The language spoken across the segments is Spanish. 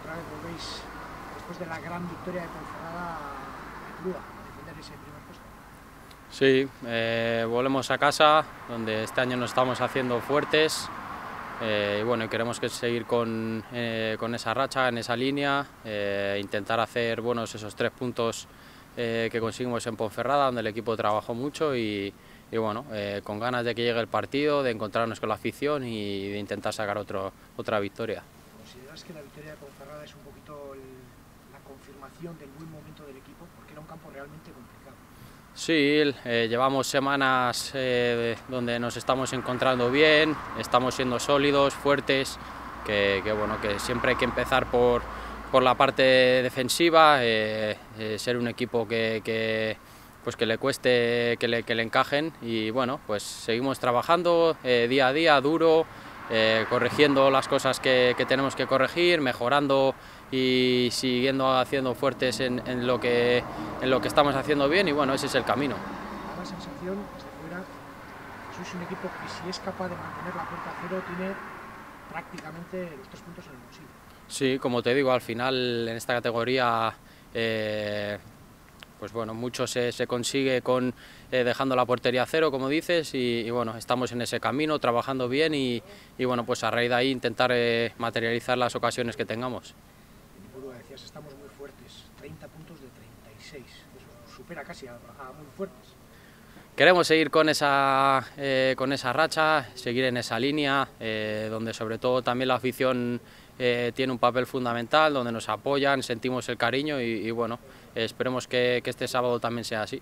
otra vez volvéis, después de la gran victoria de Ponferrada, a defender ese primer puesto. Sí, eh, volvemos a casa, donde este año nos estamos haciendo fuertes. Eh, y bueno, queremos que seguir con, eh, con, esa racha, en esa línea, intentar hacer buenos esos tres puntos que conseguimos en Ponferrada, donde el equipo trabajó mucho y, bueno, con ganas de que llegue el partido, de encontrarnos con la afición y de intentar sacar otro, otra victoria. ¿Consideras que la victoria de Ponferrada es un poquito el, la confirmación del buen momento del equipo? Porque era un campo realmente complicado. Sí, eh, llevamos semanas eh, donde nos estamos encontrando bien, estamos siendo sólidos, fuertes, que, que, bueno, que siempre hay que empezar por, por la parte defensiva, eh, eh, ser un equipo que, que, pues que le cueste que le, que le encajen y bueno, pues seguimos trabajando eh, día a día, duro, corrigiendo las cosas que, que tenemos que corregir, mejorando y siguiendo haciendo fuertes en, en, lo que, en lo que estamos haciendo bien y bueno, ese es el camino. La sensación desde fuera que sois un equipo que si es capaz de mantener la puerta a cero tiene prácticamente los tres puntos en el bolsillo. Sí, como te digo, al final en esta categoría eh, pues bueno, mucho se, se consigue con eh, dejando la portería a cero, como dices, y, y, bueno, estamos en ese camino, trabajando bien y, y bueno, pues a raíz de ahí intentar eh, materializar las ocasiones que tengamos decías, estamos muy fuertes, 30 puntos de 36, eso supera casi a, a muy fuertes. Queremos seguir con esa, eh, con esa racha, seguir en esa línea, donde sobre todo también la afición eh, tiene un papel fundamental, donde nos apoyan, sentimos el cariño y, y bueno, esperemos que, que, este sábado también sea así.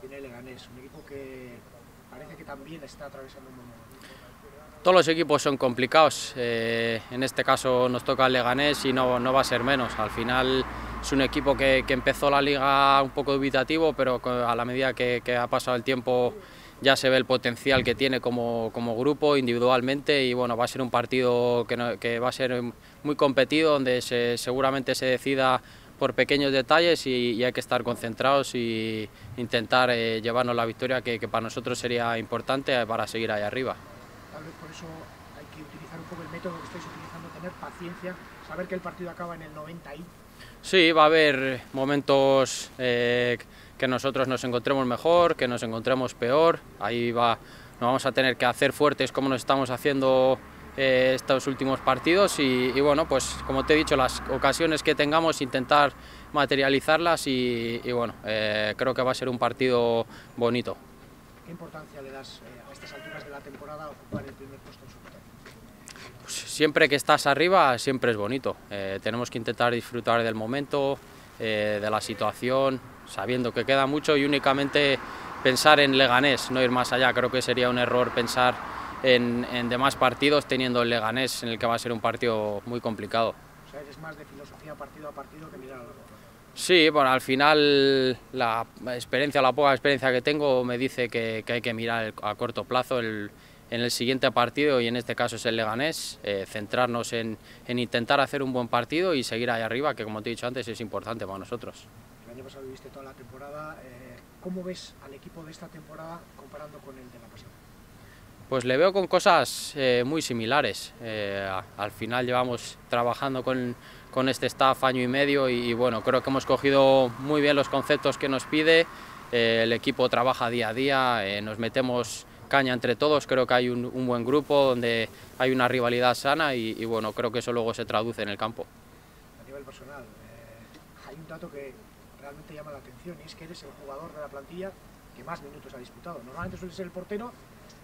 Viene Leganés, un equipo que parece que también está atravesando un momento. Todos los equipos son complicados, eh, en este caso nos toca el Leganés y no, no va a ser menos. Al final es un equipo que, que, empezó la liga un poco dubitativo, pero a la medida que, que, ha pasado el tiempo ya se ve el potencial que tiene como, como grupo individualmente y bueno, va a ser un partido que, va a ser muy competido, donde se, seguramente se decida por pequeños detalles y, hay que estar concentrados y intentar eh, llevarnos la victoria que, para nosotros sería importante para seguir ahí arriba. Tal vez por eso hay que utilizar un poco el método que estáis utilizando, tener paciencia, saber que el partido acaba en el 90 y... Sí, va a haber momentos eh, que nosotros nos encontremos mejor, que nos encontremos peor, ahí va, nos vamos a tener que hacer fuertes como nos estamos haciendo eh, estos últimos partidos y, bueno, pues como te he dicho, las ocasiones que tengamos intentar materializarlas y, bueno, eh, creo que va a ser un partido bonito. ¿Qué importancia le das a estas alturas de la temporada ocupar el primer puesto en Supertop? Pues siempre que estás arriba, siempre es bonito. Eh, tenemos que intentar disfrutar del momento, eh, de la situación, sabiendo que queda mucho y únicamente pensar en Leganés, no ir más allá. Creo que sería un error pensar en, en demás partidos teniendo el Leganés, en el que va a ser un partido muy complicado. O sea, eres más de filosofía partido a partido que mirar Sí, bueno, al final la experiencia, la poca experiencia que tengo me dice que, que hay que mirar a corto plazo el, en el siguiente partido y en este caso es el Leganés, eh, centrarnos en, en, intentar hacer un buen partido y seguir ahí arriba, que como te he dicho antes es importante para nosotros. El año pasado viviste toda la temporada, eh, ¿cómo ves al equipo de esta temporada comparando con el de la pasada? Pues le veo con cosas eh, muy similares. Eh, al final llevamos trabajando con, con, este staff año y medio y, y, bueno, creo que hemos cogido muy bien los conceptos que nos pide. Eh, el equipo trabaja día a día, eh, nos metemos caña entre todos, creo que hay un, un, buen grupo donde hay una rivalidad sana y, y, bueno, creo que eso luego se traduce en el campo. A nivel personal, eh, hay un dato que realmente llama la atención y es que eres el jugador de la plantilla que más minutos ha disputado. Normalmente suele ser el portero,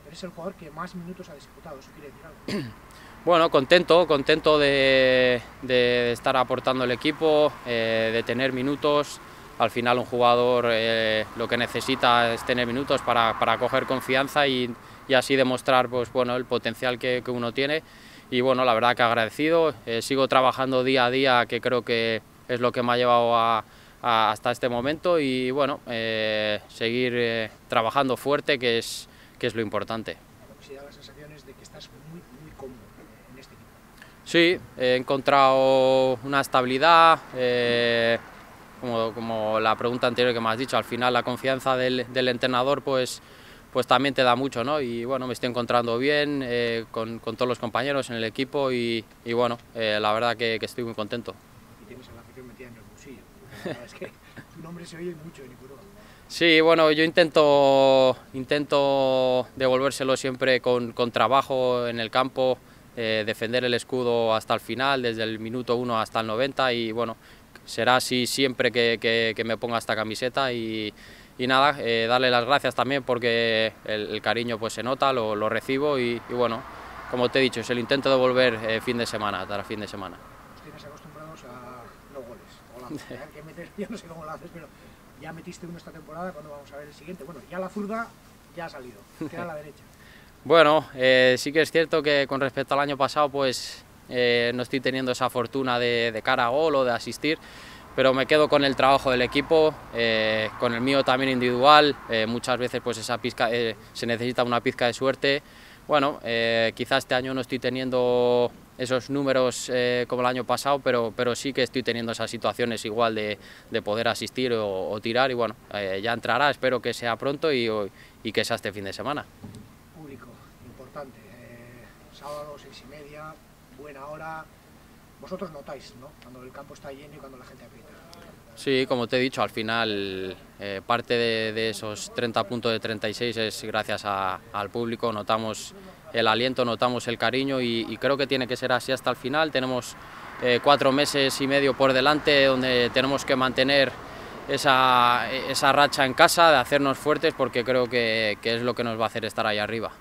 eres el jugador que más minutos ha disputado, eso quiere decir algo. Bueno, contento, contento de, de estar aportando el equipo, eh, de tener minutos. Al final un jugador eh, lo que necesita es tener minutos para, para coger confianza y, y, así demostrar pues, bueno, el potencial que, que, uno tiene. Y bueno, la verdad que agradecido, eh, sigo trabajando día a día, que creo que es lo que me ha llevado a, a hasta este momento y bueno, eh, seguir trabajando fuerte, que es, que es lo importante. Sí, da las sensaciones de que estás muy, muy cómodo en este equipo. Sí, he encontrado una estabilidad, como, como, la pregunta anterior que me has dicho, al final la confianza del, del entrenador pues, pues también te da mucho, ¿no? Y bueno, me estoy encontrando bien eh, con, con, todos los compañeros en el equipo y, y bueno, eh, la verdad que, que, estoy muy contento. Y tienes a la afición metida en el bolsillo. Es que tu nombre se oye mucho en Ipurúa. Sí, bueno, yo intento, intento devolvérselo siempre con, con trabajo en el campo, eh, defender el escudo hasta el final, desde el minuto 1 hasta el 90 y bueno, será así siempre que, que, que me ponga esta camiseta y, y nada, eh, darle las gracias también porque el, el cariño pues se nota, lo, lo recibo y, y, bueno, como te he dicho, es el intento de volver eh, fin de semana, tras fin de semana. Tienes acostumbrados a los goles, o la, que meter, yo no sé cómo lo haces, pero ya metiste uno esta temporada, cuando vamos a ver el siguiente? Bueno, ya la zurda ya ha salido, queda la derecha. Bueno, eh, sí que es cierto que con respecto al año pasado, pues eh, no estoy teniendo esa fortuna de, de cara a gol o de asistir, pero me quedo con el trabajo del equipo, eh, con el mío también individual, eh, muchas veces pues esa pizca, se necesita una pizca de suerte. Bueno, quizás este año no estoy teniendo esos números como el año pasado, pero, pero sí que estoy teniendo esas situaciones igual de, de poder asistir o, o, tirar y bueno, ya entrará, espero que sea pronto y, y, que sea este fin de semana. Público, importante, sábado seis y media, buena hora, vosotros notáis, ¿no? Cuando el campo está lleno y cuando la gente aprieta. Sí, como te he dicho, al final eh, parte de, de, esos 30 puntos de 36 es gracias a, al público, notamos el aliento, notamos el cariño y, y, creo que tiene que ser así hasta el final. Tenemos eh, cuatro meses y medio por delante donde tenemos que mantener esa, esa racha en casa, de hacernos fuertes porque creo que, que es lo que nos va a hacer estar ahí arriba.